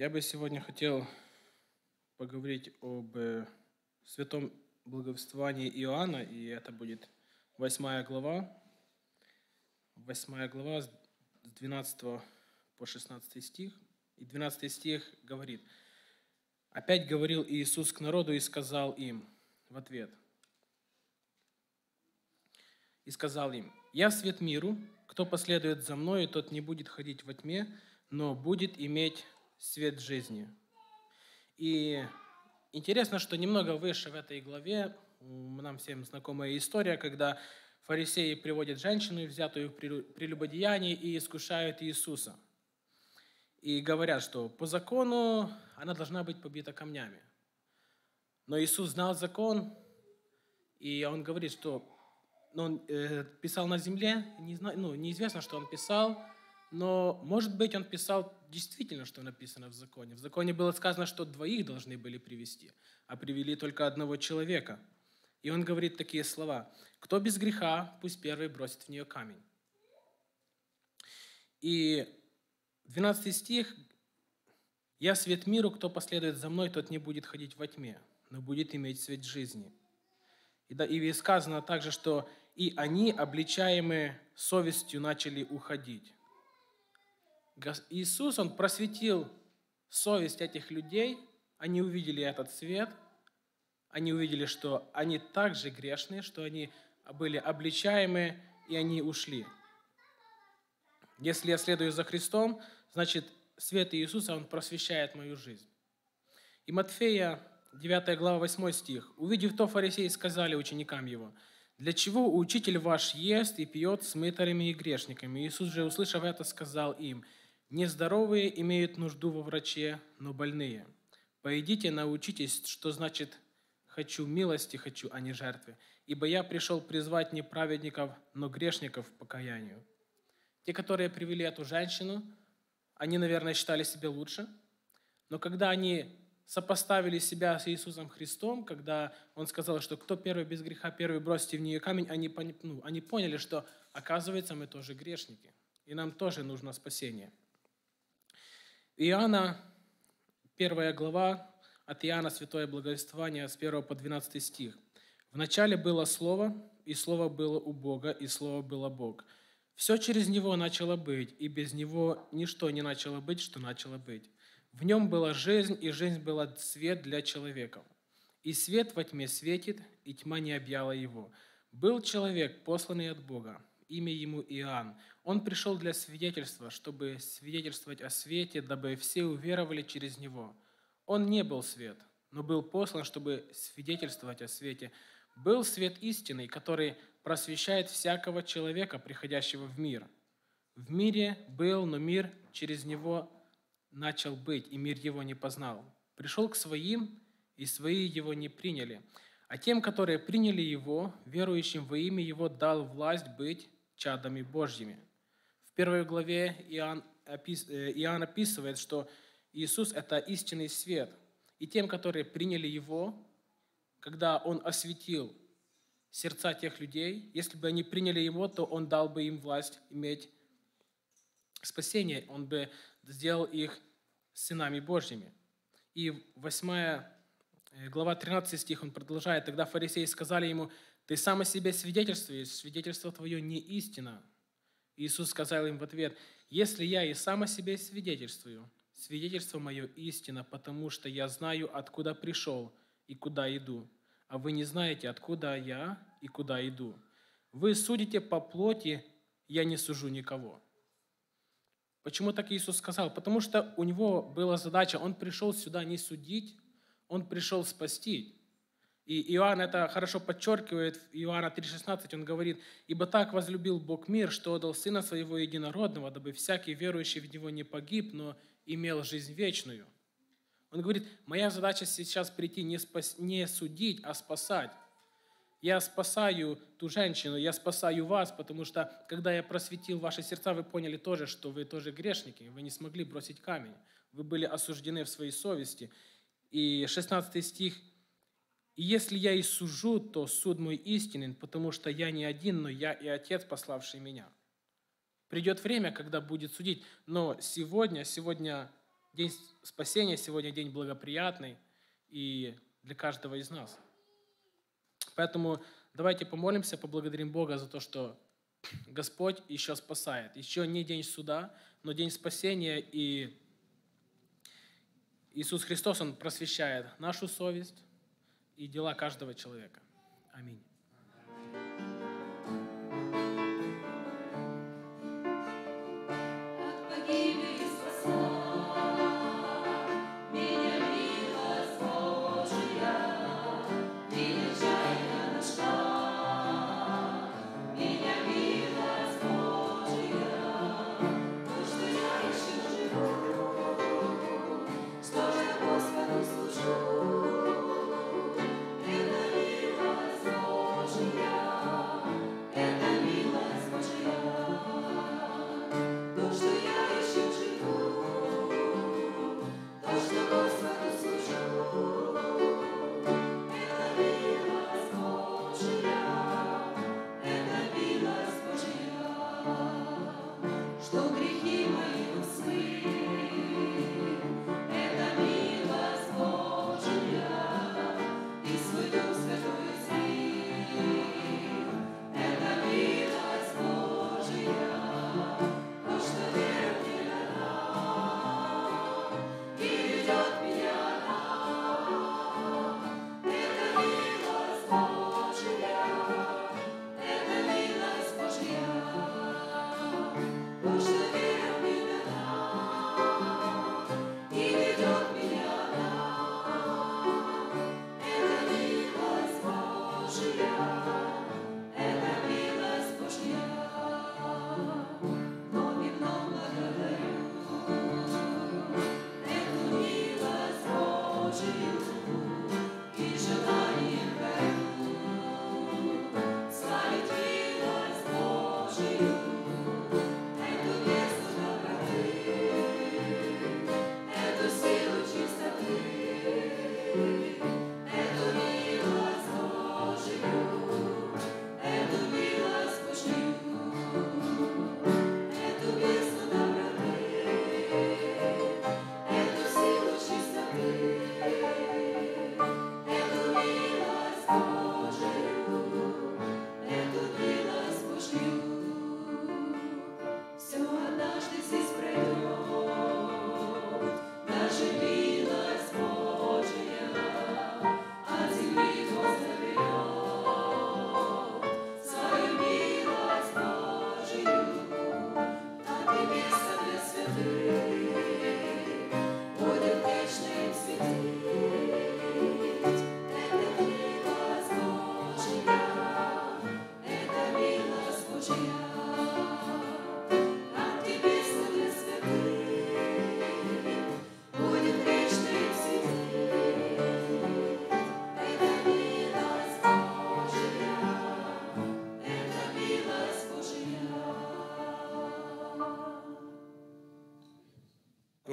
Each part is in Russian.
Я бы сегодня хотел поговорить об э, святом благовествовании Иоанна, и это будет 8 глава, 8 глава с 12 по 16 стих. И 12 стих говорит, «Опять говорил Иисус к народу и сказал им в ответ, и сказал им, «Я свет миру, кто последует за мною, тот не будет ходить во тьме, но будет иметь свет жизни». И интересно, что немного выше в этой главе нам всем знакомая история, когда фарисеи приводят женщину, взятую в прелюбодеянии, и искушают Иисуса. И говорят, что по закону она должна быть побита камнями. Но Иисус знал закон, и он говорит, что ну, он э, писал на земле, не ну, неизвестно, что он писал, но, может быть, он писал действительно, что написано в законе. В законе было сказано, что двоих должны были привести, а привели только одного человека. И он говорит такие слова. «Кто без греха, пусть первый бросит в нее камень». И 12 стих. «Я свет миру, кто последует за мной, тот не будет ходить во тьме, но будет иметь свет жизни». И, да, и сказано также, что и они, обличаемые совестью, начали уходить. Иисус, Он просветил совесть этих людей, они увидели этот свет, они увидели, что они также грешные, что они были обличаемы, и они ушли. Если я следую за Христом, значит, свет Иисуса, Он просвещает мою жизнь. И Матфея, 9 глава, 8 стих. «Увидев то, фарисеи сказали ученикам Его, «Для чего учитель ваш ест и пьет с мытарями и грешниками?» Иисус же, услышав это, сказал им – Нездоровые имеют нужду во враче, но больные. Пойдите, научитесь, что значит «хочу милости, хочу, а не жертвы». Ибо я пришел призвать не праведников, но грешников к покаянию. Те, которые привели эту женщину, они, наверное, считали себя лучше, но когда они сопоставили себя с Иисусом Христом, когда Он сказал, что кто первый без греха, первый бросьте в нее камень, они, ну, они поняли, что, оказывается, мы тоже грешники, и нам тоже нужно спасение – Иоанна, первая глава, от Иоанна Святое Благовествование с 1 по 12 стих. «В начале было Слово, и Слово было у Бога, и Слово было Бог. Все через Него начало быть, и без Него ничто не начало быть, что начало быть. В Нем была жизнь, и жизнь была свет для человеков. И свет во тьме светит, и тьма не объяла его. Был человек, посланный от Бога, имя ему Иоанн. Он пришел для свидетельства, чтобы свидетельствовать о свете, дабы все уверовали через него. Он не был свет, но был послан, чтобы свидетельствовать о свете. Был свет истинный, который просвещает всякого человека, приходящего в мир. В мире был, но мир через него начал быть, и мир его не познал. Пришел к своим, и свои его не приняли. А тем, которые приняли его, верующим во имя его, дал власть быть чадами Божьими. Первой главе Иоанн, э, Иоанн описывает, что Иисус – это истинный свет. И тем, которые приняли Его, когда Он осветил сердца тех людей, если бы они приняли Его, то Он дал бы им власть иметь спасение, Он бы сделал их сынами Божьими. И 8 э, глава 13 стих, он продолжает, «Тогда фарисеи сказали ему, ты сам о себе свидетельствуешь, свидетельство твое не истина. Иисус сказал им в ответ, если я и сам о себе свидетельствую, свидетельство мое истина, потому что я знаю, откуда пришел и куда иду, а вы не знаете, откуда я и куда иду. Вы судите по плоти, я не сужу никого. Почему так Иисус сказал? Потому что у него была задача, он пришел сюда не судить, он пришел спасти. И Иоанн это хорошо подчеркивает, Иоанна 3,16 он говорит, «Ибо так возлюбил Бог мир, что отдал Сына Своего Единородного, дабы всякий верующий в Него не погиб, но имел жизнь вечную». Он говорит, моя задача сейчас прийти не, спас, не судить, а спасать. Я спасаю ту женщину, я спасаю вас, потому что, когда я просветил ваши сердца, вы поняли тоже, что вы тоже грешники, вы не смогли бросить камень, вы были осуждены в своей совести. И 16 стих и если я и сужу, то суд мой истинен, потому что я не один, но я и Отец, пославший меня. Придет время, когда будет судить. Но сегодня, сегодня День спасения сегодня день благоприятный и для каждого из нас. Поэтому давайте помолимся, поблагодарим Бога за то, что Господь еще спасает. Еще не день суда, но день спасения, и Иисус Христос, Он просвещает нашу совесть и дела каждого человека. Аминь.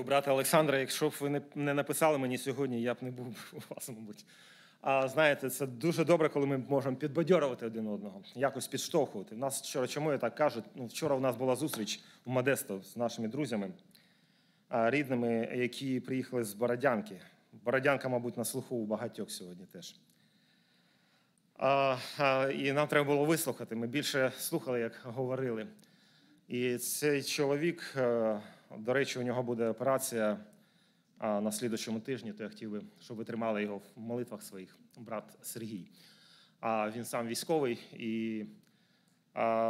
Брате Олександре, якщо б ви не написали мені сьогодні, я б не був у вас, мабуть. А знаєте, це дуже добре, коли ми можемо підбадьорувати один одного, якось підштовхувати. У нас вчора, чому я так кажу? Ну, вчора у нас була зустріч у Модесто з нашими друзями, рідними, які приїхали з Бородянки. Бородянка, мабуть, на слуху у багатьох сьогодні теж. А, а, І нам треба було вислухати. Ми більше слухали, як говорили. І цей чоловік. До речі, у нього буде операція на слідчому тижні, то я хотів би, щоб ви тримали його в молитвах своїх, брат Сергій. А він сам військовий і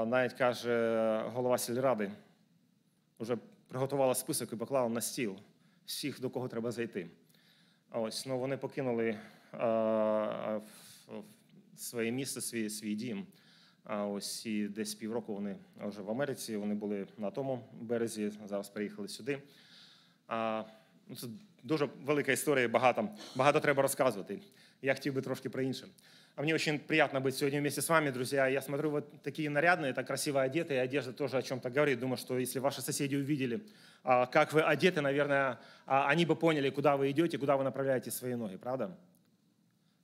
навіть каже, голова сільради вже приготувала список і поклала на стіл всіх, до кого треба зайти. Ось, ну Вони покинули своє місце, свій, свій дім. А ось і десь півроку вони вже в Америці. Вони були на тому березі. Зараз приїхали сюди. А, ну, Це дуже велика історія, багато багато треба розказувати. Я хотів би трошки про інше. А мне очень приятно быть сегодня вместе с вами, друзья. Я смотрю, вот такие нарядные, так красиво одеты, и одежда тоже о чем-то говорит. Думаю, что если ваши соседи увидели, как вы одеты, наверное, они бы поняли, куда вы идете, куда вы направляете свои ноги, правда?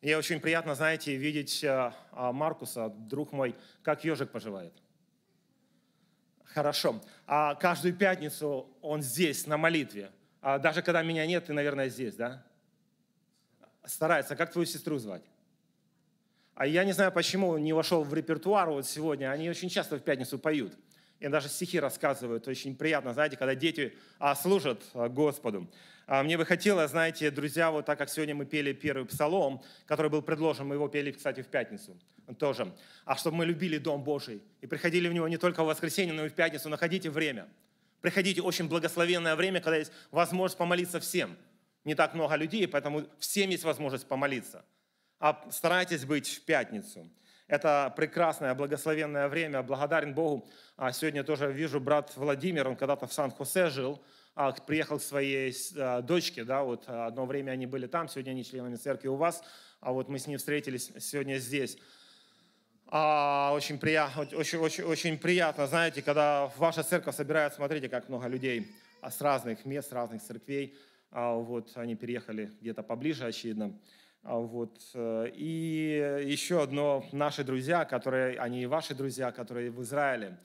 Мне очень приятно, знаете, видеть а, а, Маркуса, друг мой, как ежик поживает. Хорошо. А каждую пятницу он здесь, на молитве. а, даже когда меня нет, ты, наверное, здесь, да? Старается. Как твою сестру звать? А я не знаю, почему не вошел в репертуар вот сегодня. Они очень часто в пятницу поют. И даже стихи рассказывают. Очень приятно, знаете, когда дети а, служат а, Господу. А, мне бы хотелось, знаете, друзья, вот так как сегодня мы пели первый псалом, который был предложен, мы его пели, кстати, в пятницу тоже, а чтобы мы любили Дом Божий и приходили в него не только в воскресенье, но и в пятницу. Находите время. Приходите, очень благословенное время, когда есть возможность помолиться всем. Не так много людей, поэтому всем есть возможность помолиться. А старайтесь быть в пятницу. Это прекрасное, благословенное время. Благодарен Богу. А сегодня тоже вижу брат Владимир, он когда-то в Сан-Хосе жил, а, приехал к своей а, дочке, да, вот одно время они были там, сегодня они членами церкви у вас, а вот мы с ним встретились сегодня здесь. Очень, приятно, очень, очень, очень приятно, знаете, когда ваша церковь собирает, смотрите, как много людей с разных мест, с разных церквей, вот они переехали где-то поближе, очевидно. А, вот. Э, и еще одно, наши друзья, которые, они и ваши друзья, которые в Израиле,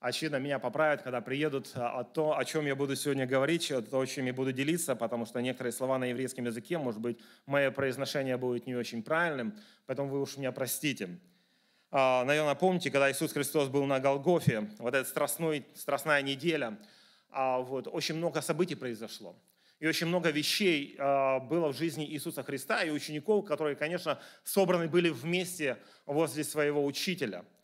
очевидно, меня поправят, когда приедут, а, а то, о чем я буду сегодня говорить, то, чем я буду делиться, потому что некоторые слова на еврейском языке, может быть, мое произношение будет не очень правильным, поэтому вы уж меня простите. А, Наверное, помните, когда Иисус Христос был на Голгофе, вот эта страстной, страстная неделя, а, вот, очень много событий произошло. И очень много вещей было в жизни Иисуса Христа и учеников, которые, конечно, собраны были вместе возле своего учителя –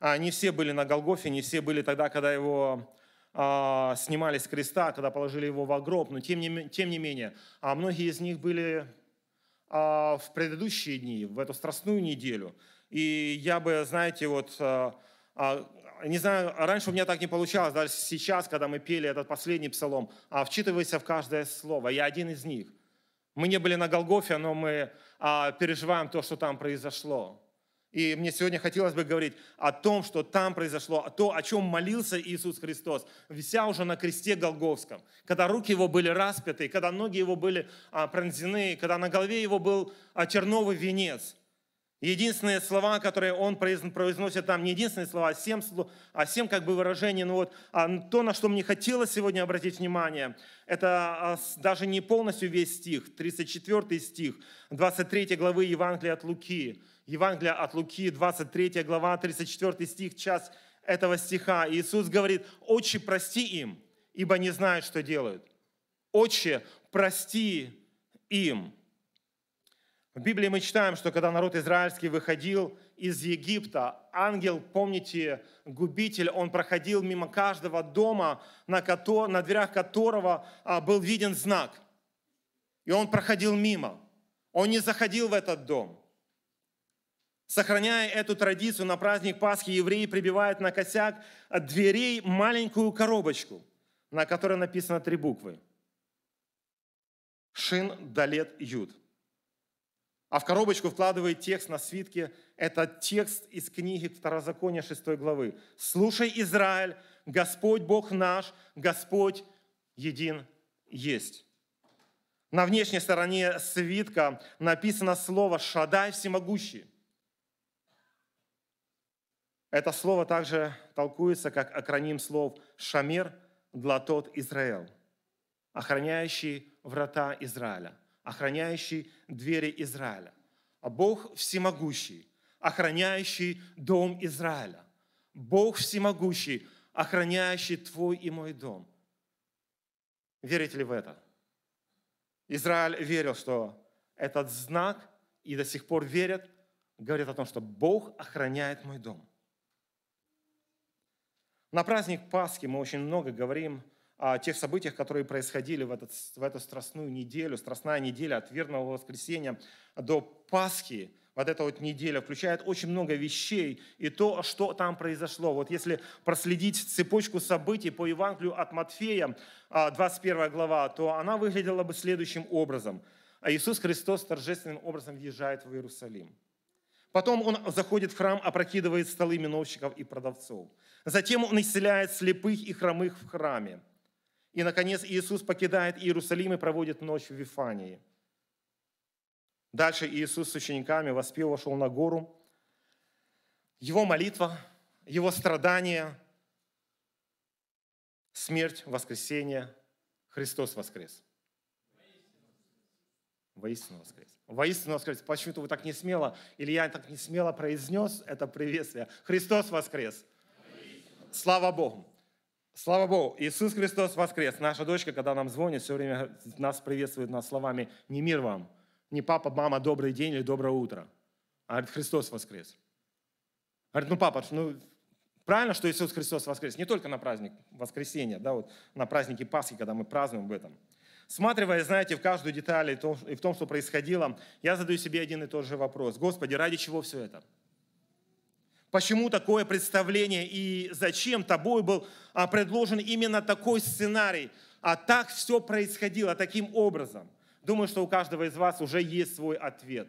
а, не все были на Голгофе, не все были тогда, когда его а, снимали с креста, когда положили его в гроб, но тем не, тем не менее, а многие из них были в предыдущие дни, в эту страстную неделю. И я бы, знаете, вот, не знаю, раньше у меня так не получалось, даже сейчас, когда мы пели этот последний псалом, а вчитывайся в каждое слово, я один из них. Мы не были на Голгофе, но мы переживаем то, что там произошло. И мне сегодня хотелось бы говорить о том, что там произошло, о том, о чем молился Иисус Христос, вися уже на кресте Голговском, когда руки его были распяты, когда ноги его были а, пронзены, когда на голове его был а, черновый венец. Единственные слова, которые он произносит там, не единственные слова, а семь, а семь как бы выражений. Ну вот, а то, на что мне хотелось сегодня обратить внимание, это а, даже не полностью весь стих, 34 стих, 23 главы Евангелия от Луки. Евангелие от Луки, 23 глава, 34 стих, час этого стиха. Иисус говорит, «Отче, прости им, ибо не знают, что делают». «Отче, прости им». В Библии мы читаем, что когда народ израильский выходил из Египта, ангел, помните, губитель, он проходил мимо каждого дома, на, кото, на дверях которого а, был виден знак. И он проходил мимо. Он не заходил в этот дом. Сохраняя эту традицию, на праздник Пасхи евреи прибивают на косяк от дверей маленькую коробочку, на которой написано три буквы. Шин, Далет, Юд. А в коробочку вкладывает текст на свитке. Это текст из книги Второзакония 6 главы. «Слушай, Израиль, Господь Бог наш, Господь един есть». На внешней стороне свитка написано слово «Шадай всемогущий». Это слово также толкуется как акроним слов «Шамир Длатот Израил», охраняющий врата Израиля, охраняющий двери Израиля. А Бог всемогущий, охраняющий дом Израиля. Бог всемогущий, охраняющий твой и мой дом. Верите ли в это? Израиль верил, что этот знак, и до сих пор верят, говорит о том, что Бог охраняет мой дом. На праздник Пасхи мы очень много говорим о тех событиях, которые происходили в, этот, в эту страстную неделю. Страстная неделя от верного воскресенья до Пасхи. Вот эта вот неделя включает очень много вещей и то, что там произошло. Вот если проследить цепочку событий по Евангелию от Матфея, 21 а, глава, то она выглядела бы следующим образом. А Иисус Христос торжественным образом въезжает в Иерусалим. Потом он заходит в храм, опрокидывает столы миновщиков и продавцов. Затем он исцеляет слепых и хромых в храме. И, наконец, Иисус покидает Иерусалим и проводит ночь в Вифании. Дальше Иисус с учениками воспел, вошел на гору. Его молитва, его страдания, смерть, воскресение, Христос воскрес. Воистину воскрес. Воистину воскрес. Почему-то вы так не смело, или я так не смело произнес это приветствие. Христос воскрес. Слава Богу. Слава Богу. Иисус Христос воскрес. Наша дочка, когда нам звонит, все время нас приветствует нас словами «Не мир вам». Не папа, мама, добрый день или доброе утро. А говорит, Христос воскрес. Говорит, ну папа, ну правильно, что Иисус Христос воскрес. Не только на праздник воскресенья, да, вот на празднике Пасхи, когда мы празднуем об этом. Сматривая, знаете, в каждую деталь и в том, что происходило, я задаю себе один и тот же вопрос. Господи, ради чего все это? Почему такое представление и зачем тобой был а, предложен именно такой сценарий? А так все происходило таким образом. Думаю, что у каждого из вас уже есть свой ответ.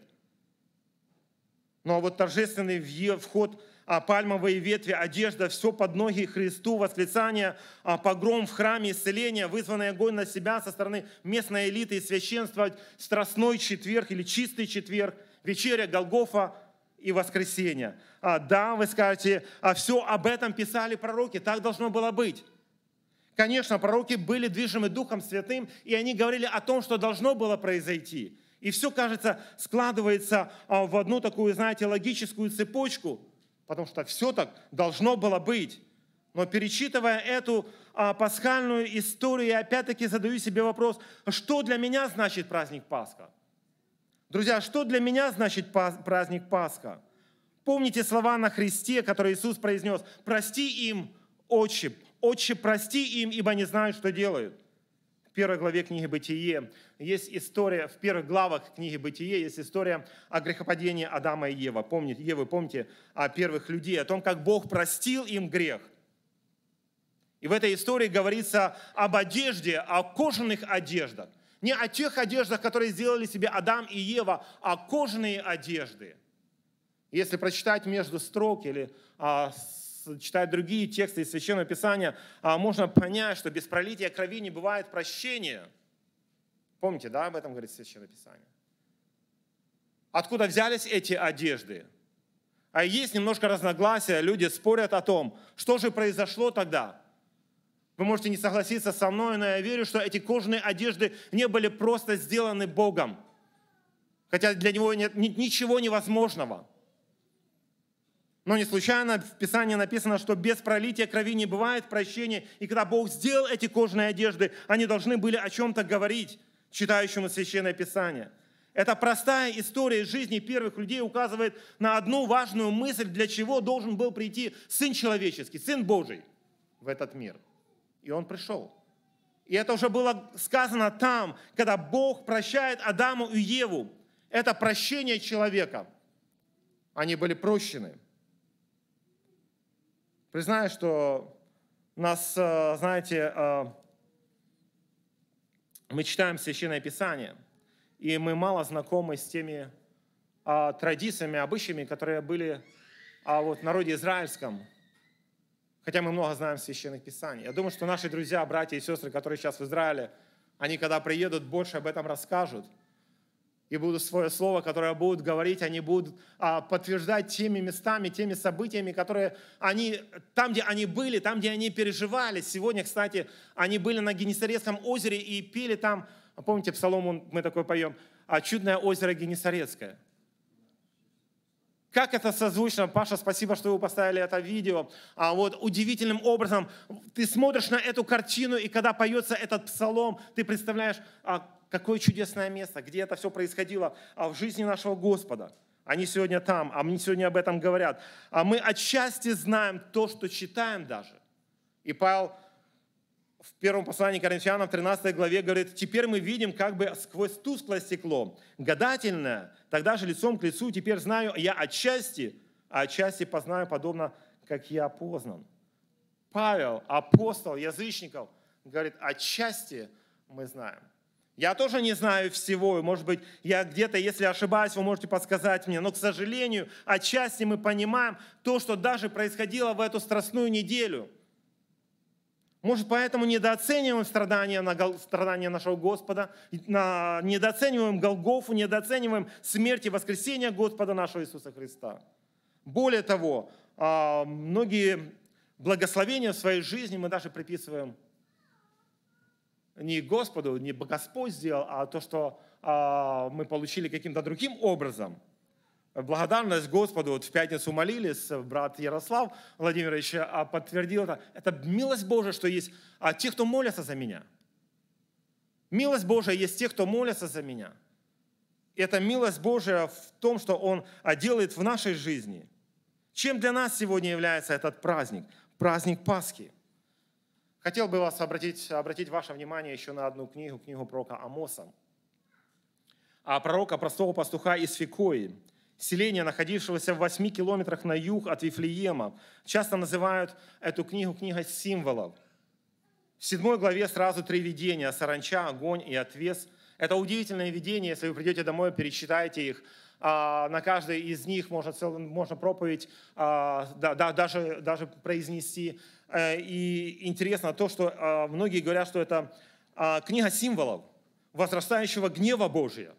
Но вот торжественный вход а пальмовые ветви, одежда, все под ноги Христу, восклицание, а погром в храме, исцеление, вызванный огонь на себя со стороны местной элиты и священства, страстной четверг или чистый четверг, вечеря Голгофа и воскресенье. А, да, вы скажете, а все об этом писали пророки, так должно было быть. Конечно, пророки были движимы Духом Святым, и они говорили о том, что должно было произойти. И все, кажется, складывается а, в одну такую, знаете, логическую цепочку – потому что все так должно было быть. Но перечитывая эту а, пасхальную историю, я опять-таки задаю себе вопрос, что для меня значит праздник Пасха? Друзья, что для меня значит праздник Пасха? Помните слова на Христе, которые Иисус произнес, «Прости им, Отче, Отче, прости им, ибо не знают, что делают» первой главе книги «Бытие» есть история, в первых главах книги «Бытие» есть история о грехопадении Адама и Евы. Помните, Евы, помните о первых людей, о том, как Бог простил им грех. И в этой истории говорится об одежде, о кожаных одеждах. Не о тех одеждах, которые сделали себе Адам и Ева, а кожаные одежды. Если прочитать между строк или а, читать другие тексты из Священного Писания, а, можно понять, что без пролития крови не бывает прощения. Помните, да, об этом говорит Священное Писание? Откуда взялись эти одежды? А есть немножко разногласия, люди спорят о том, что же произошло тогда. Вы можете не согласиться со мной, но я верю, что эти кожаные одежды не были просто сделаны Богом. Хотя для него нет ничего невозможного. Но не случайно в Писании написано, что без пролития крови не бывает прощения. И когда Бог сделал эти кожаные одежды, они должны были о чем-то говорить читающему Священное Писание. Эта простая история жизни первых людей указывает на одну важную мысль, для чего должен был прийти Сын Человеческий, Сын Божий в этот мир. И Он пришел. И это уже было сказано там, когда Бог прощает Адаму и Еву. Это прощение человека. Они были прощены. Признаю, что нас, э, знаете, э, мы читаем Священное Писание, и мы мало знакомы с теми а, традициями, обычаями, которые были а, вот, в народе израильском, хотя мы много знаем Священных Писаний. Я думаю, что наши друзья, братья и сестры, которые сейчас в Израиле, они, когда приедут, больше об этом расскажут – и будут свое слово, которое будут говорить, они будут а, подтверждать теми местами, теми событиями, которые они, там, где они были, там, где они переживали. Сегодня, кстати, они были на Генесарецком озере и пели там, помните, псалом мы такой поем, а «Чудное озеро Генесарецкое». Как это созвучно, Паша, спасибо, что вы поставили это видео. А вот удивительным образом ты смотришь на эту картину, и когда поется этот псалом, ты представляешь, а, какое чудесное место, где это все происходило а в жизни нашего Господа. Они сегодня там, а мне сегодня об этом говорят. А мы отчасти знаем то, что читаем даже. И Павел в первом послании Коринфянам, 13 главе, говорит, теперь мы видим как бы сквозь тусклое стекло, гадательное, тогда же лицом к лицу, теперь знаю я отчасти, а отчасти познаю подобно, как я познан. Павел, апостол язычников, говорит, отчасти мы знаем. Я тоже не знаю всего, и, может быть, я где-то, если ошибаюсь, вы можете подсказать мне, но, к сожалению, отчасти мы понимаем то, что даже происходило в эту страстную неделю. Может, поэтому недооцениваем страдания, страдания нашего Господа, недооцениваем Голгофу, недооцениваем смерть и воскресение Господа нашего Иисуса Христа. Более того, а, многие благословения в своей жизни мы даже приписываем не Господу, не Господь сделал, а то, что а, мы получили каким-то другим образом. Благодарность Господу, вот в пятницу молились, брат Ярослав Владимирович а, подтвердил это. Это милость Божия, что есть а те, кто молятся за меня. Милость Божия есть те, кто молятся за меня. Это милость Божия в том, что Он делает в нашей жизни. Чем для нас сегодня является этот праздник? Праздник Пасхи. Хотел бы вас обратить, обратить ваше внимание еще на одну книгу, книгу пророка Амоса. А пророка, простого пастуха из Фикои, селения, находившегося в 8 километрах на юг от Вифлеема. Часто называют эту книгу книгой символов. В седьмой главе сразу три видения – саранча, огонь и отвес. Это удивительное видение, если вы придете домой, перечитайте их. А, на каждой из них можно, можно проповедь а, да, да, даже, даже произнести. Э, и интересно то, что а, многие говорят, что это книга символов возрастающего гнева Божия.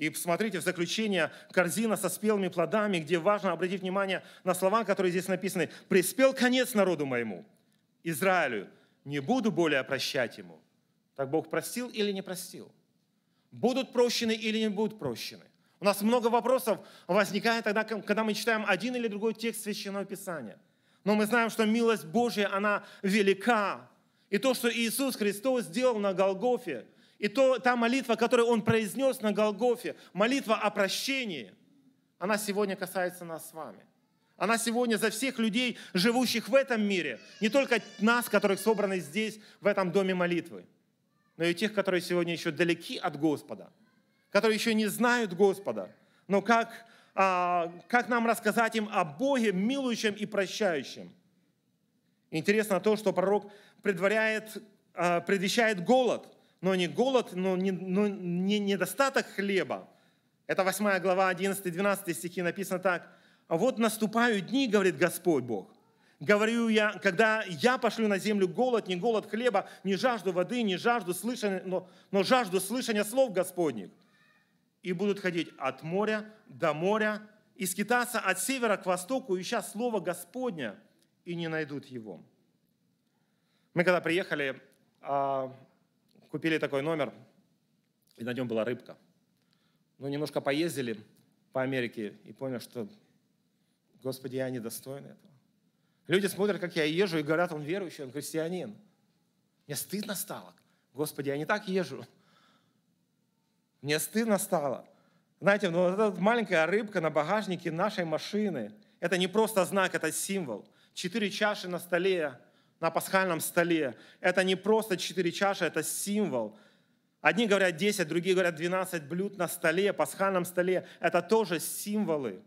И посмотрите в заключение корзина со спелыми плодами, где важно обратить внимание на слова, которые здесь написаны. «Приспел конец народу моему, Израилю, не буду более прощать ему». Так Бог простил или не простил? Будут прощены или не будут прощены? У нас много вопросов возникает тогда, когда мы читаем один или другой текст Священного Писания. Но мы знаем, что милость Божья, она велика. И то, что Иисус Христос сделал на Голгофе – и то, та молитва, которую он произнес на Голгофе, молитва о прощении, она сегодня касается нас с вами. Она сегодня за всех людей, живущих в этом мире, не только нас, которых собраны здесь, в этом доме молитвы, но и тех, которые сегодня еще далеки от Господа, которые еще не знают Господа. Но как, а, как нам рассказать им о Боге, милующем и прощающем? Интересно то, что пророк предваряет, а, предвещает голод – но не голод, но не, но не недостаток хлеба. Это 8 глава, 11-12 стихи написано так. «А вот наступают дни, говорит Господь Бог, говорю я, когда я пошлю на землю голод, не голод хлеба, не жажду воды, не жажду слышания, но, но жажду слышания слов Господних. И будут ходить от моря до моря, и скитаться от севера к востоку, ища слово Господня, и не найдут его. Мы когда приехали а, купили такой номер, и на нем была рыбка. Ну, немножко поездили по Америке и поняли, что, Господи, я недостоин этого. Люди смотрят, как я езжу, и говорят, он верующий, он христианин. Мне стыдно стало. Господи, я не так езжу. Мне стыдно стало. Знаете, ну, вот эта маленькая рыбка на багажнике нашей машины, это не просто знак, это символ. Четыре чаши на столе, на пасхальном столе. Это не просто четыре чаши, это символ. Одни говорят 10, другие говорят 12 блюд на столе, пасхальном столе. Это тоже символы.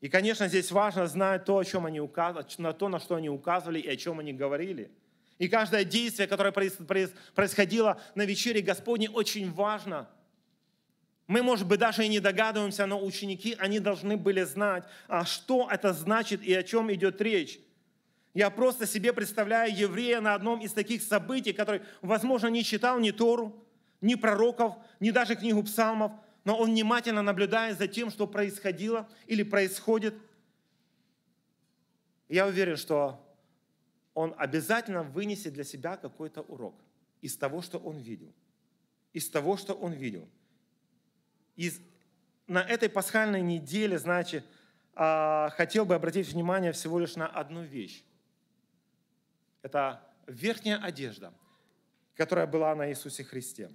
И, конечно, здесь важно знать то, о чем они указывали, на то, на что они указывали и о чем они говорили. И каждое действие, которое происходило на вечере Господней, очень важно. Мы, может быть, даже и не догадываемся, но ученики, они должны были знать, а что это значит и о чем идет речь. Я просто себе представляю еврея на одном из таких событий, который, возможно, не читал ни Тору, ни пророков, ни даже книгу псалмов, но он внимательно наблюдает за тем, что происходило или происходит. Я уверен, что он обязательно вынесет для себя какой-то урок из того, что он видел. Из того, что он видел. Из, на этой пасхальной неделе, значит, а, хотел бы обратить внимание всего лишь на одну вещь. Это верхняя одежда, которая была на Иисусе Христе.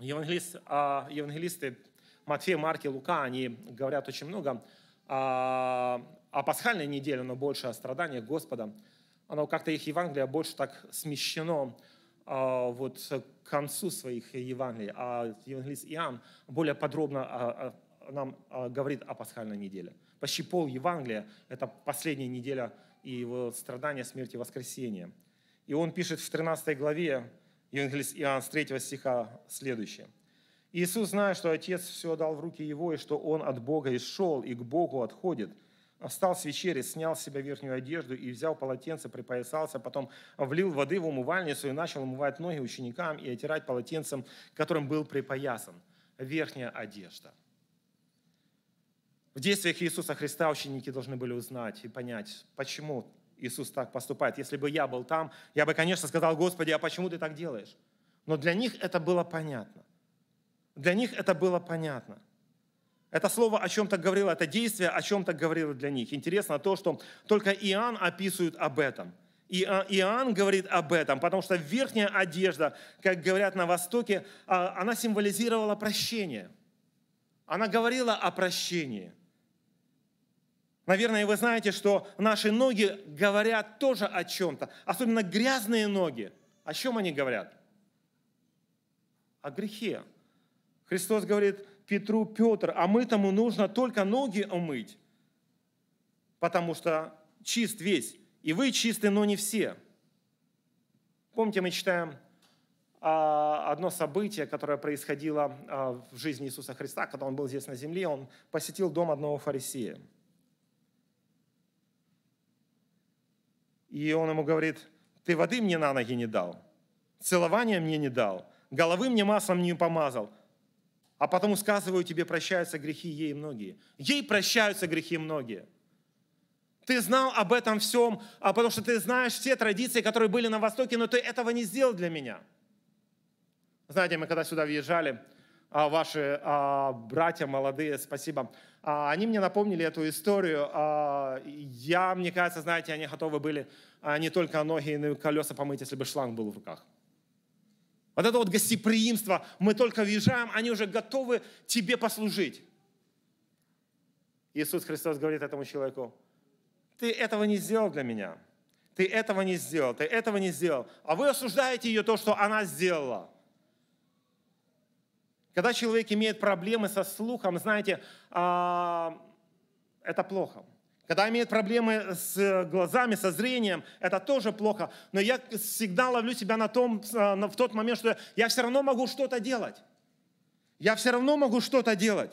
Евангелист, а, евангелисты Матфей, Марк и Лука, они говорят очень много о, о пасхальной неделе, но больше о страданиях Господа. Оно как-то их Евангелие больше так смещено а, вот к концу своих Евангелий. А евангелист Иоанн более подробно а, нам говорит о пасхальной неделе. Почти пол Евангелия – это последняя неделя и его страдания, смерти воскресения. И он пишет в 13 главе, Евангелист Иоанн с 3 стиха следующее. Иисус, зная, что Отец все дал в руки Его, и что Он от Бога и шел, и к Богу отходит, встал с вечери, снял с себя верхнюю одежду и взял полотенце, припоясался, потом влил воды в умывальницу и начал умывать ноги ученикам и отирать полотенцем, которым был припоясан. Верхняя одежда – в действиях Иисуса Христа ученики должны были узнать и понять, почему Иисус так поступает. Если бы я был там, я бы, конечно, сказал, Господи, а почему ты так делаешь? Но для них это было понятно. Для них это было понятно. Это слово о чем-то говорило, это действие о чем-то говорило для них. Интересно то, что только Иоанн описывает об этом. И Иоанн говорит об этом, потому что верхняя одежда, как говорят на Востоке, а, она символизировала прощение. Она говорила о прощении – Наверное, вы знаете, что наши ноги говорят тоже о чем-то. Особенно грязные ноги. О чем они говорят? О грехе. Христос говорит Петру, Петр, а мы тому нужно только ноги умыть, потому что чист весь. И вы чисты, но не все. Помните, мы читаем а, одно событие, которое происходило а, в жизни Иисуса Христа, когда Он был здесь на земле. Он посетил дом одного фарисея – И он ему говорит, ты воды мне на ноги не дал, целования мне не дал, головы мне маслом не помазал, а потому сказываю, тебе прощаются грехи ей многие. Ей прощаются грехи многие. Ты знал об этом всем, а потому что ты знаешь все традиции, которые были на Востоке, но ты этого не сделал для меня. Знаете, мы когда сюда въезжали, ваши а, братья молодые, спасибо, а, они мне напомнили эту историю. Я, мне кажется, знаете, они готовы были не только ноги и колеса помыть, если бы шланг был в руках. Вот это вот гостеприимство, мы только въезжаем, они уже готовы тебе послужить. Иисус Христос говорит этому человеку, ты этого не сделал для меня. Ты этого не сделал, ты этого не сделал. А вы осуждаете ее то, что она сделала. Когда человек имеет проблемы со слухом, знаете, а, это плохо. Когда имеет проблемы с глазами, со зрением, это тоже плохо. Но я всегда ловлю себя на том, в тот момент, что я все равно могу что-то делать. Я все равно могу что-то делать.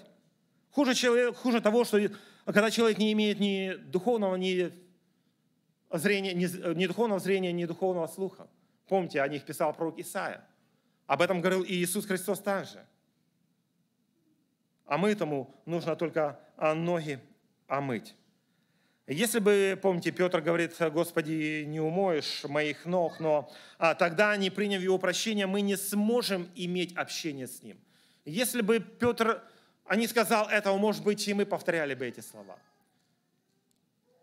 Хуже, человек, хуже того, что когда человек не имеет ни духовного, ни, зрения, ни, ни духовного зрения, ни духовного слуха. Помните, о них писал пророк Исаия. Об этом говорил и Иисус Христос также а мы этому нужно только а, ноги омыть. Если бы, помните, Петр говорит, Господи, не умоешь моих ног, но а, тогда, не приняв его прощения, мы не сможем иметь общение с ним. Если бы Петр а не сказал этого, может быть, и мы повторяли бы эти слова.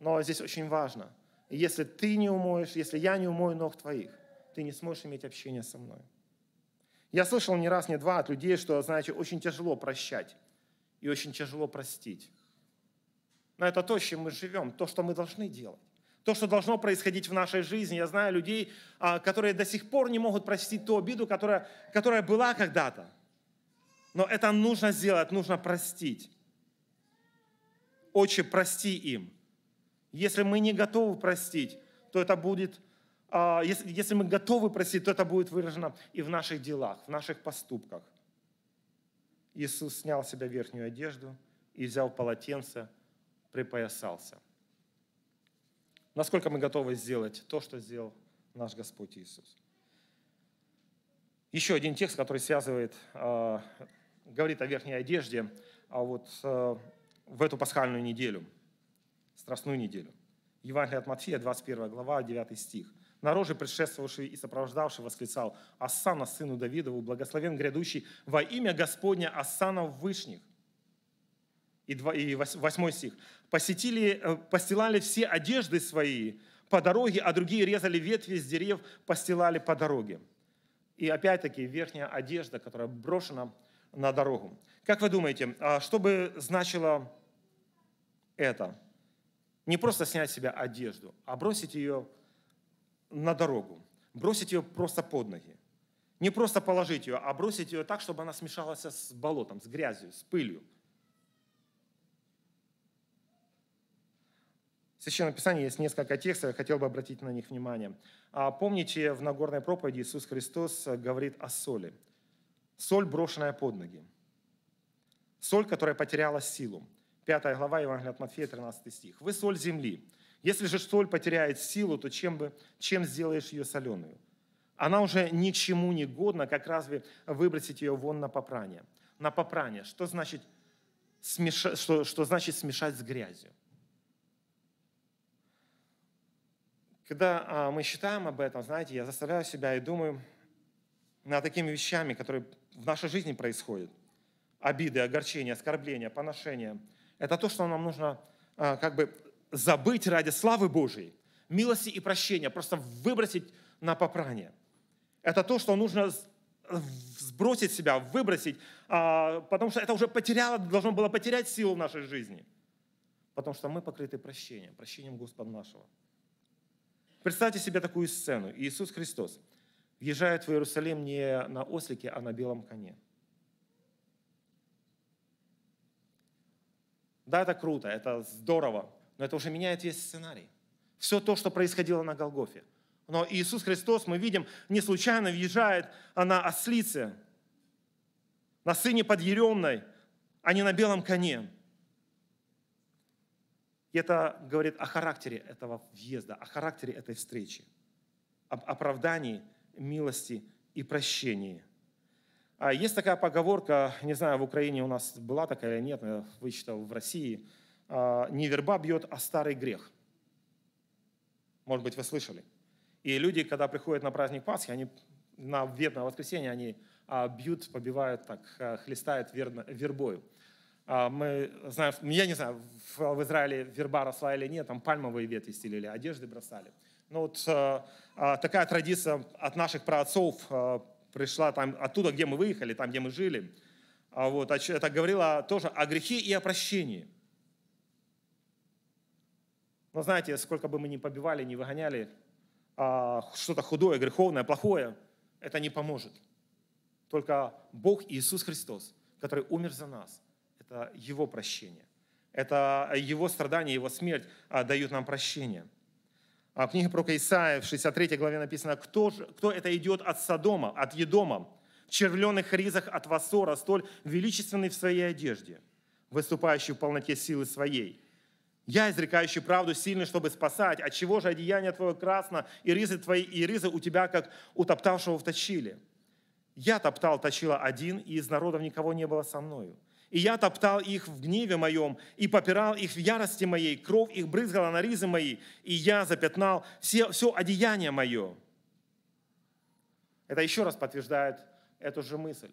Но здесь очень важно. Если ты не умоешь, если я не умою ног твоих, ты не сможешь иметь общение со мной. Я слышал не раз, не два от людей, что, знаете, очень тяжело прощать и очень тяжело простить. Но это то, с чем мы живем, то, что мы должны делать. То, что должно происходить в нашей жизни. Я знаю людей, а, которые до сих пор не могут простить ту обиду, которая, которая была когда-то. Но это нужно сделать, нужно простить. Отче, прости им. Если мы не готовы простить, то это будет, а, если, мы готовы простить, то это будет выражено и в наших делах, в наших поступках. Иисус снял с себя верхнюю одежду и взял полотенце, припоясался. Насколько мы готовы сделать то, что сделал наш Господь Иисус? Еще один текст, который связывает, а, говорит о верхней одежде, а вот а, в эту пасхальную неделю, страстную неделю. Евангелие от Матфея, 21 глава, 9 стих. Народ же, предшествовавший и сопровождавший, восклицал, «Ассана, сыну Давидову, благословен грядущий во имя Господня Ассана Вышних». И, два, и восьмой стих. «Посетили, э, постилали все одежды свои по дороге, а другие резали ветви с деревьев, постилали по дороге». И опять-таки верхняя одежда, которая брошена на дорогу. Как вы думаете, а что бы значило это? Не просто снять с себя одежду, а бросить ее на дорогу, бросить ее просто под ноги. Не просто положить ее, а бросить ее так, чтобы она смешалась с болотом, с грязью, с пылью. В Священном Писании есть несколько текстов, я хотел бы обратить на них внимание. А помните, в Нагорной проповеди Иисус Христос говорит о соли. Соль, брошенная под ноги. Соль, которая потеряла силу. Пятая глава Евангелия от Матфея, 13 стих. «Вы соль земли. Если же соль потеряет силу, то чем, бы, чем сделаешь ее соленую? Она уже ни к чему не годна, как разве выбросить ее вон на попрание? На попрание. Что значит, смеша, что, что значит смешать с грязью? Когда а, мы считаем об этом, знаете, я заставляю себя и думаю над такими вещами, которые в нашей жизни происходят. Обиды, огорчения, оскорбления, поношения. Это то, что нам нужно а, как бы забыть ради славы Божьей, милости и прощения, просто выбросить на попрание. Это то, что нужно сбросить себя, выбросить, а, потому что это уже потеряло, должно было потерять силу в нашей жизни. Потому что мы покрыты прощением, прощением Господа нашего. Представьте себе такую сцену. Иисус Христос въезжает в Иерусалим не на ослике, а на белом коне. Да, это круто, это здорово, но это уже меняет весь сценарий. Все то, что происходило на Голгофе. Но Иисус Христос, мы видим, не случайно въезжает на ослице, на сыне подъеремной, а не на белом коне. И это говорит о характере этого въезда, о характере этой встречи, об оправдании, милости и прощении. А есть такая поговорка, не знаю, в Украине у нас была такая или нет, я вычитал в России, а, не верба бьет, а старый грех. Может быть, вы слышали. И люди, когда приходят на праздник Пасхи, они на верное воскресенье, они а, бьют, побивают, так, а, хлестают верно, вербою. А, мы знаем, я не знаю, в Израиле верба росла или нет, там пальмовые ветви стелили, одежды бросали. Но вот а, а, такая традиция от наших праотцов пришла там, оттуда, где мы выехали, там, где мы жили. Вот, это говорило тоже о грехе и о прощении. Но знаете, сколько бы мы ни побивали, ни выгоняли, что-то худое, греховное, плохое, это не поможет. Только Бог Иисус Христос, который умер за нас – это Его прощение. Это Его страдания, Его смерть а, дают нам прощение. А в книге про Исаия в 63 главе написано, кто, же, кто это идет от Содома, от Едома, в червленных ризах от Васора, столь величественный в своей одежде, выступающий в полноте силы своей. Я, изрекающий правду, сильный, чтобы спасать. От чего же одеяние твое красно, и ризы твои, и ризы у тебя, как у топтавшего в точиле? Я топтал, точила один, и из народов никого не было со мною. И я топтал их в гневе моем, и попирал их в ярости моей, кровь их брызгала на ризы мои, и я запятнал все, все одеяние мое. Это еще раз подтверждает эту же мысль.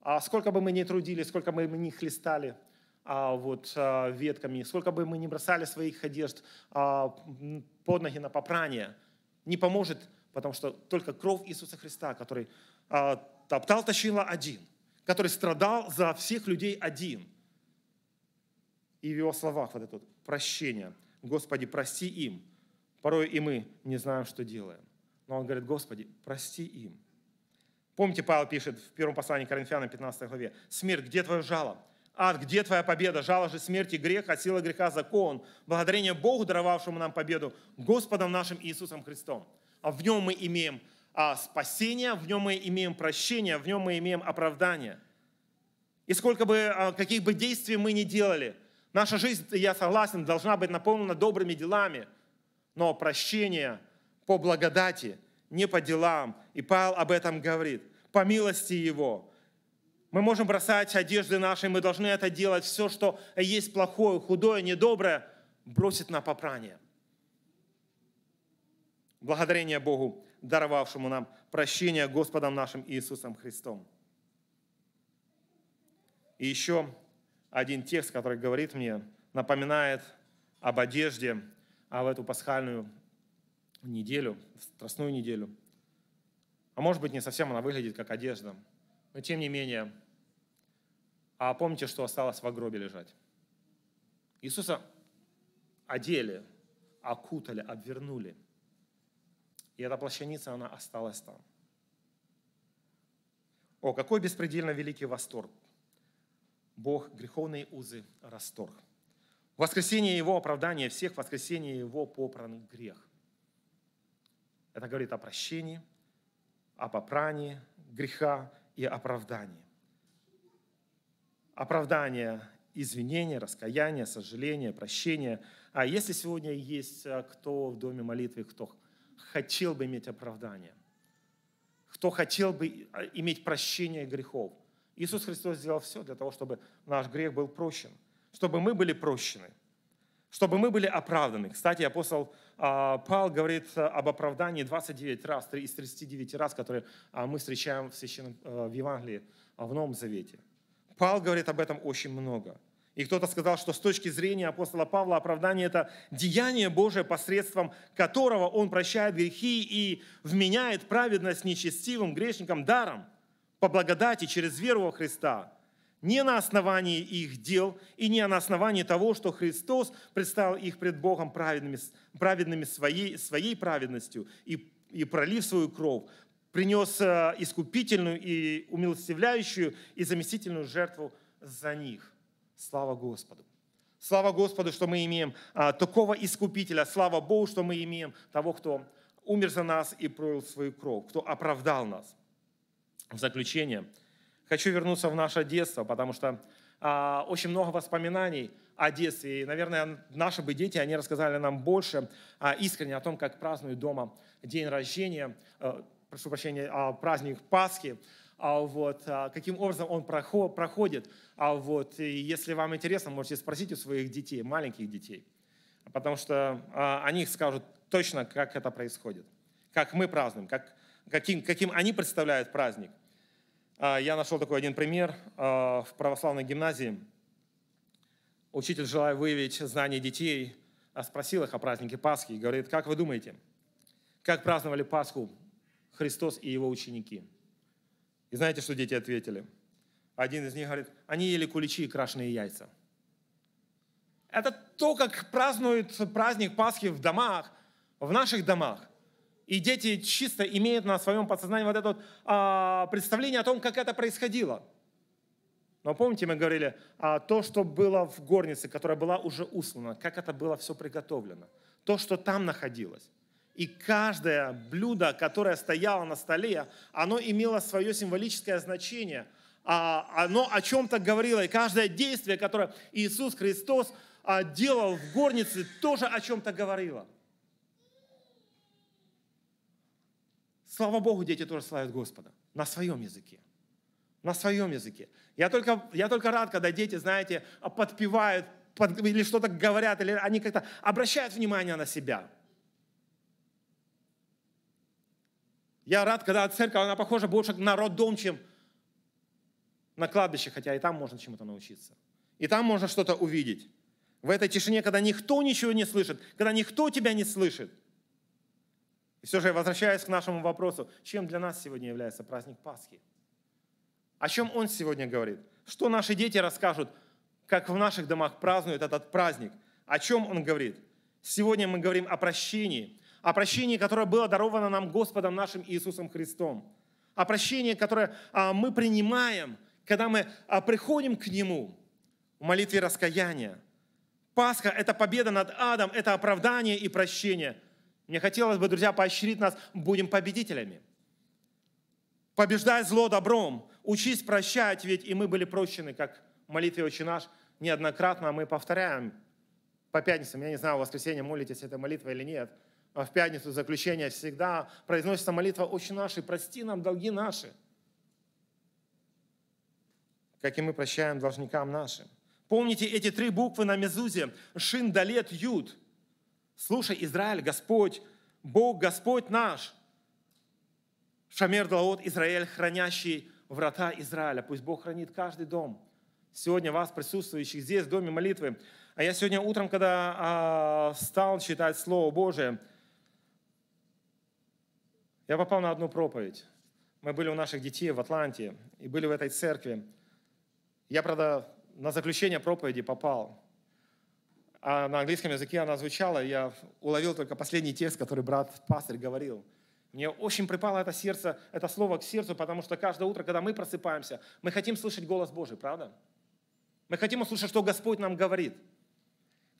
А сколько бы мы ни трудились, сколько бы мы ни хлестали вот, а, ветками, сколько бы мы ни бросали своих одежд а, под ноги на попрание, не поможет, потому что только кровь Иисуса Христа, который а, топтал, тащила один – который страдал за всех людей один. И в его словах вот это вот прощение. Господи, прости им. Порой и мы не знаем, что делаем. Но он говорит, Господи, прости им. Помните, Павел пишет в первом послании Коринфянам 15 главе, «Смерть, где твое жало? Ад, где твоя победа? Жало же смерти грех, а сила греха закон. Благодарение Богу, даровавшему нам победу, Господом нашим Иисусом Христом. А в нем мы имеем а, спасение, в нем мы имеем прощение, в нем мы имеем оправдание. И сколько бы, а, каких бы действий мы ни делали, наша жизнь, я согласен, должна быть наполнена добрыми делами, но прощение по благодати, не по делам. И Павел об этом говорит. По милости Его. Мы можем бросать одежды наши, мы должны это делать. Все, что есть плохое, худое, недоброе, бросить на попрание. Благодарение Богу даровавшему нам прощение Господом нашим Иисусом Христом. И еще один текст, который говорит мне, напоминает об одежде, а в эту пасхальную неделю, страстную неделю. А может быть, не совсем она выглядит как одежда, но тем не менее, а помните, что осталось в гробе лежать? Иисуса одели, окутали, обвернули – и эта плащаница, она осталась там. О, какой беспредельно великий восторг! Бог греховные узы расторг. Воскресение Его оправдания всех, воскресение Его попран грех. Это говорит о прощении, о попрании греха и оправдании. Оправдание, извинение, раскаяние, сожаление, прощение. А если сегодня есть э, кто в доме молитвы, кто хотел бы иметь оправдание, кто хотел бы а, иметь прощение грехов. Иисус Христос сделал все для того, чтобы наш грех был прощен, чтобы мы были прощены, чтобы мы были оправданы. Кстати, апостол а, Павел говорит об оправдании 29 раз, из 39 раз, которые а, мы встречаем в, священном, в Евангелии, в Новом Завете. Павел говорит об этом очень много. И кто-то сказал, что с точки зрения апостола Павла оправдание – это деяние Божие, посредством которого он прощает грехи и вменяет праведность нечестивым грешникам даром по благодати через веру во Христа – не на основании их дел и не на основании того, что Христос представил их пред Богом праведными, праведными своей, своей праведностью и, и пролив свою кровь, принес э, искупительную и умилостивляющую и заместительную жертву за них. Слава Господу! Слава Господу, что мы имеем а, такого искупителя. Слава Богу, что мы имеем того, кто умер за нас и пролил свою кровь, кто оправдал нас. В заключение – Хочу вернуться в наше детство, потому что а, очень много воспоминаний о детстве. И, наверное, наши бы дети, они рассказали нам больше а, искренне о том, как празднуют дома день рождения, а, прошу прощения, а, праздник Пасхи, а, вот, а, каким образом он проход, проходит. Вот, и если вам интересно, можете спросить у своих детей, маленьких детей, потому что они скажут точно, как это происходит, как мы празднуем, как, каким, каким они представляют праздник. Я нашел такой один пример в православной гимназии. Учитель, желая выявить знания детей, спросил их о празднике Пасхи и говорит, как вы думаете, как праздновали Пасху Христос и его ученики? И знаете, что дети ответили? Один из них говорит, они ели куличи и крашеные яйца. Это то, как празднуют праздник Пасхи в домах, в наших домах. И дети чисто имеют на своем подсознании вот это вот, а, представление о том, как это происходило. Но помните, мы говорили, а, то, что было в горнице, которая была уже услана, как это было все приготовлено. То, что там находилось. И каждое блюдо, которое стояло на столе, оно имело свое символическое значение. А, оно о чем-то говорило. И каждое действие, которое Иисус Христос а, делал в горнице, тоже о чем-то говорило. Слава Богу, дети тоже славят Господа на своем языке. На своем языке. Я только, я только рад, когда дети, знаете, подпевают под, или что-то говорят, или они как-то обращают внимание на себя. Я рад, когда церковь, она похожа больше на роддом, чем на кладбище, хотя и там можно чему-то научиться. И там можно что-то увидеть. В этой тишине, когда никто ничего не слышит, когда никто тебя не слышит – и все же, возвращаясь к нашему вопросу, чем для нас сегодня является праздник Пасхи? О чем он сегодня говорит? Что наши дети расскажут, как в наших домах празднуют этот праздник? О чем он говорит? Сегодня мы говорим о прощении, о прощении, которое было даровано нам Господом нашим Иисусом Христом, о прощении, которое а, мы принимаем, когда мы а, приходим к Нему в молитве раскаяния. Пасха – это победа над адом, это оправдание и прощение – мне хотелось бы, друзья, поощрить нас, будем победителями. Побеждай зло добром, учись прощать, ведь и мы были прощены, как в молитве «Отче наш» неоднократно мы повторяем по пятницам. Я не знаю, в воскресенье молитесь этой молитвой или нет. А в пятницу заключение всегда произносится молитва «Отче наш, и прости нам долги наши». Как и мы прощаем должникам нашим. Помните эти три буквы на мезузе – Шин, Далет, Юд – Слушай, Израиль, Господь, Бог, Господь наш. Шамер Длаот, Израиль, хранящий врата Израиля. Пусть Бог хранит каждый дом. Сегодня вас, присутствующих здесь, в Доме молитвы. А я сегодня утром, когда а, стал читать Слово Божие, я попал на одну проповедь. Мы были у наших детей в Атланте и были в этой церкви. Я, правда, на заключение проповеди попал а на английском языке она звучала, я уловил только последний текст, который брат-пастырь говорил. Мне очень припало это сердце, это слово к сердцу, потому что каждое утро, когда мы просыпаемся, мы хотим слышать голос Божий, правда? Мы хотим услышать, что Господь нам говорит.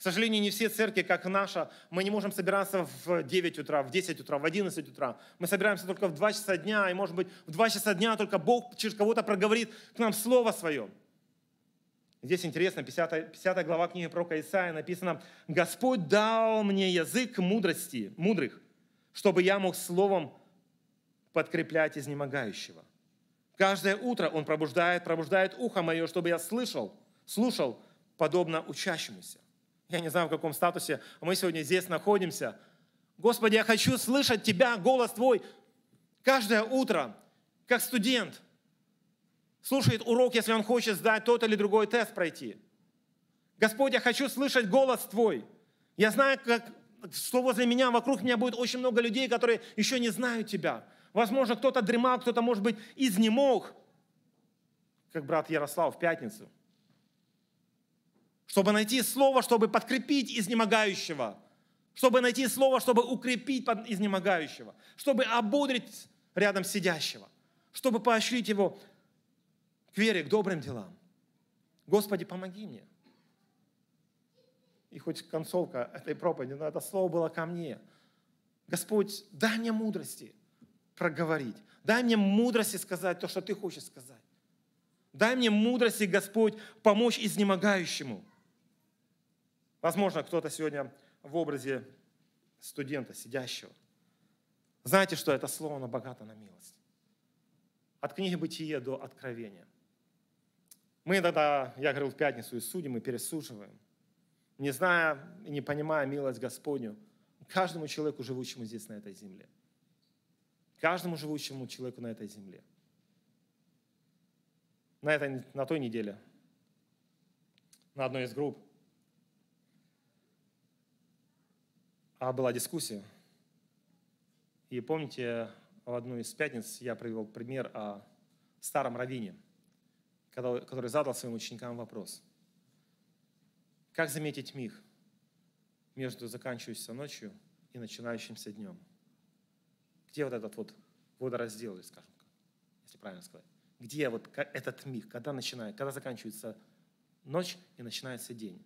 К сожалению, не все церкви, как наша, мы не можем собираться в 9 утра, в 10 утра, в 11 утра. Мы собираемся только в 2 часа дня, и, может быть, в 2 часа дня только Бог через кого-то проговорит к нам Слово Свое. Здесь интересно, 50, 50 глава книги про Исаия написано, «Господь дал мне язык мудрости, мудрых, чтобы я мог словом подкреплять изнемогающего». Каждое утро Он пробуждает, пробуждает ухо мое, чтобы я слышал, слушал, подобно учащемуся. Я не знаю в каком статусе, мы сегодня здесь находимся. Господи, я хочу слышать Тебя, голос Твой, каждое утро, как студент. Слушает урок, если он хочет сдать тот или другой тест пройти. Господь, я хочу слышать голос Твой. Я знаю, как, что возле меня, вокруг меня будет очень много людей, которые еще не знают Тебя. Возможно, кто-то дремал, кто-то, может быть, изнемог, как брат Ярослав в пятницу. Чтобы найти слово, чтобы подкрепить изнемогающего. Чтобы найти слово, чтобы укрепить изнемогающего. Чтобы ободрить рядом сидящего. Чтобы поощрить его к вере, к добрым делам. Господи, помоги мне. И хоть концовка этой проповеди, но это слово было ко мне. Господь, дай мне мудрости проговорить. Дай мне мудрости сказать то, что Ты хочешь сказать. Дай мне мудрости, Господь, помочь изнемогающему. Возможно, кто-то сегодня в образе студента, сидящего. Знаете, что это слово, оно богато на милость. От книги «Бытие» до «Откровения». Мы иногда, я говорил в пятницу, и судим, и пересуживаем. Не зная и не понимая милость Господню, каждому человеку, живущему здесь, на этой земле. Каждому живущему человеку на этой земле. На, этой, на той неделе, на одной из групп, а была дискуссия. И помните, в одну из пятниц я привел пример о старом раввине, который задал своим ученикам вопрос. Как заметить миг между заканчивающейся ночью и начинающимся днем? Где вот этот вот водораздел, скажем, если правильно сказать? Где вот этот миг, когда начинает, когда заканчивается ночь и начинается день?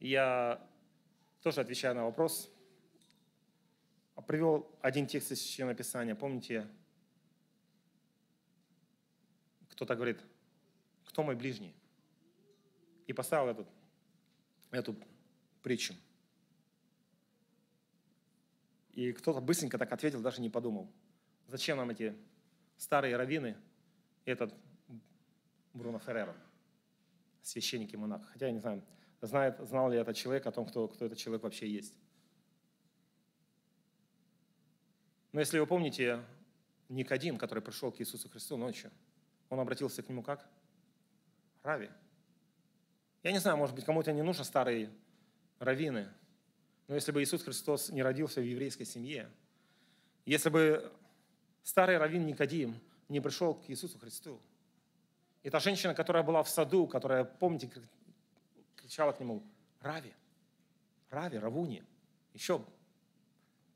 Я тоже отвечаю на вопрос. Привел один текст из Священного Писания. Помните, кто-то говорит, кто мой ближний? И поставил эту, эту притчу. И кто-то быстренько так ответил, даже не подумал. Зачем нам эти старые раввины этот Бруно Ферреро, священник и монах? Хотя я не знаю, знает, знал ли этот человек о том, кто, кто этот человек вообще есть. Но если вы помните, Никодим, который пришел к Иисусу Христу ночью, он обратился к нему как? Рави. Я не знаю, может быть, кому-то не нужны старые раввины, но если бы Иисус Христос не родился в еврейской семье, если бы старый раввин Никодим не пришел к Иисусу Христу, и та женщина, которая была в саду, которая, помните, кричала к нему, Рави, Рави, Равуни, еще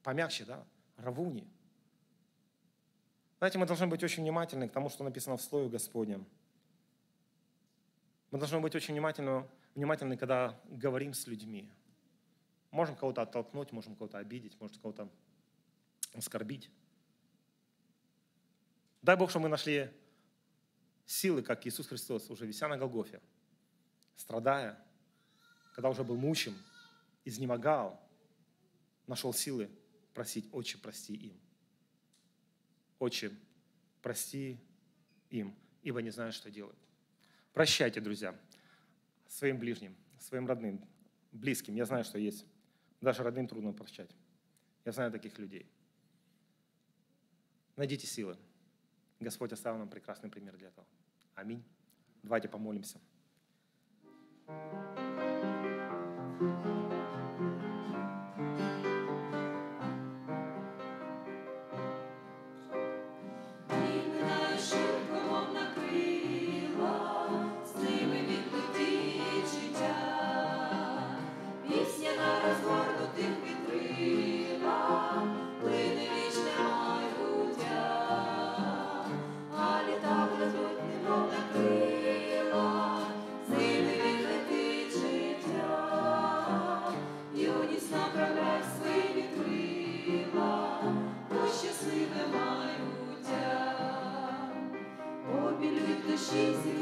помягче, да, Равуни. Знаете, мы должны быть очень внимательны к тому, что написано в Слове Господнем. Мы должны быть очень внимательны, внимательны, когда говорим с людьми. Можем кого-то оттолкнуть, можем кого-то обидеть, можем кого-то оскорбить. Дай Бог, что мы нашли силы, как Иисус Христос, уже вися на Голгофе, страдая, когда уже был мучим, изнемогал, нашел силы просить, «Отче, прости им». «Отче, прости им, ибо не знают, что делают». Прощайте, друзья, своим ближним, своим родным, близким. Я знаю, что есть. Даже родным трудно прощать. Я знаю таких людей. Найдите силы. Господь оставил нам прекрасный пример для этого. Аминь. Давайте помолимся. thank Thank you. Jesus.